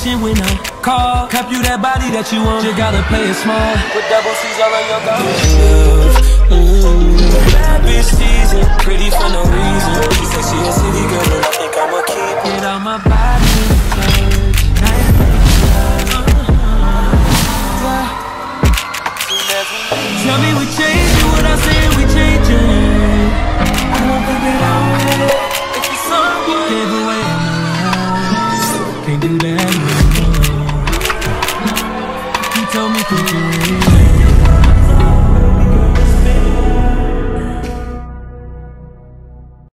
attention when I call. Cop you that body that you want. You gotta play it small. Put double C's all on your golf. Mm, bitch season, pretty for no reason. She said she a city girl, and I think I'ma keep it. On my body. Tell me we changing what I say we changing I won't baby, I won't If you someone Gave away Can't do that come quickly.